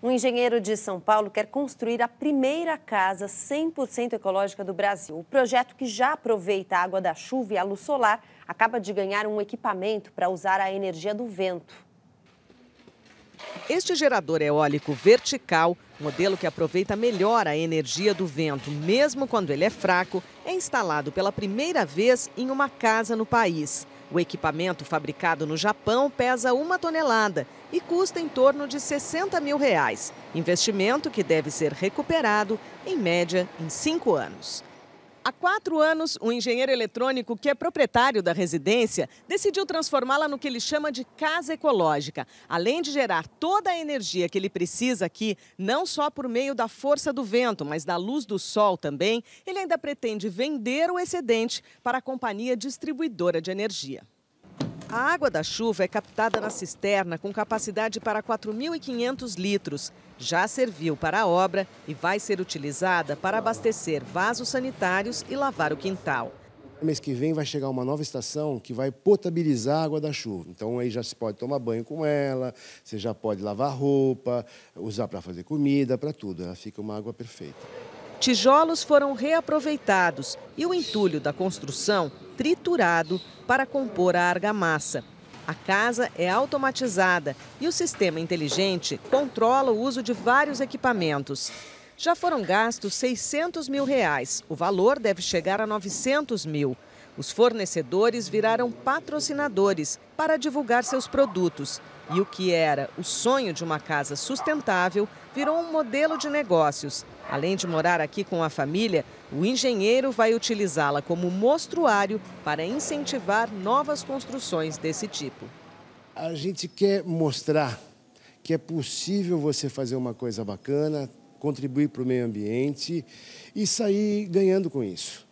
Um engenheiro de São Paulo quer construir a primeira casa 100% ecológica do Brasil. O projeto, que já aproveita a água da chuva e a luz solar, acaba de ganhar um equipamento para usar a energia do vento. Este gerador eólico vertical, modelo que aproveita melhor a energia do vento, mesmo quando ele é fraco, é instalado pela primeira vez em uma casa no país. O equipamento fabricado no Japão pesa uma tonelada e custa em torno de 60 mil reais. Investimento que deve ser recuperado, em média, em cinco anos. Há quatro anos, um engenheiro eletrônico, que é proprietário da residência, decidiu transformá-la no que ele chama de casa ecológica. Além de gerar toda a energia que ele precisa aqui, não só por meio da força do vento, mas da luz do sol também, ele ainda pretende vender o excedente para a companhia distribuidora de energia. A água da chuva é captada na cisterna com capacidade para 4.500 litros. Já serviu para a obra e vai ser utilizada para abastecer vasos sanitários e lavar o quintal. Mês que vem vai chegar uma nova estação que vai potabilizar a água da chuva. Então aí já se pode tomar banho com ela, você já pode lavar roupa, usar para fazer comida, para tudo. Ela fica uma água perfeita. Tijolos foram reaproveitados e o entulho da construção triturado para compor a argamassa. A casa é automatizada e o sistema inteligente controla o uso de vários equipamentos. Já foram gastos 600 mil reais. O valor deve chegar a 900 mil. Os fornecedores viraram patrocinadores para divulgar seus produtos. E o que era o sonho de uma casa sustentável virou um modelo de negócios. Além de morar aqui com a família, o engenheiro vai utilizá-la como mostruário para incentivar novas construções desse tipo. A gente quer mostrar que é possível você fazer uma coisa bacana, contribuir para o meio ambiente e sair ganhando com isso.